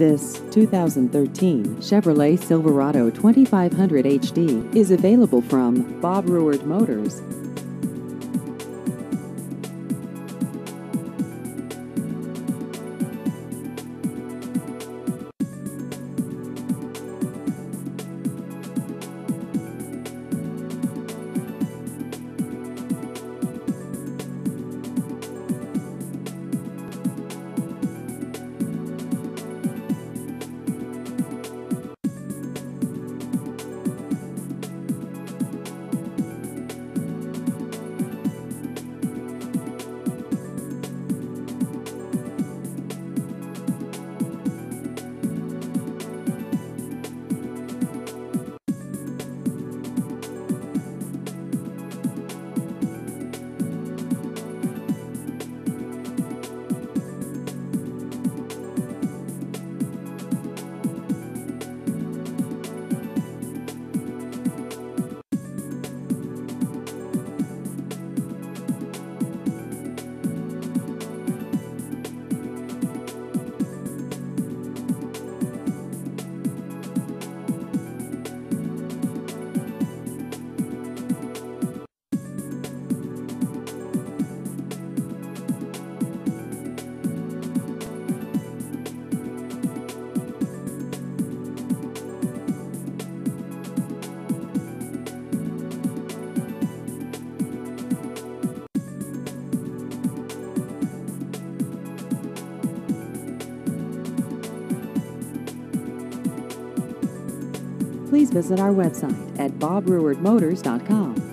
This 2013 Chevrolet Silverado 2500 HD is available from Bob Ruard Motors. Please visit our website at bobruardmotors.com.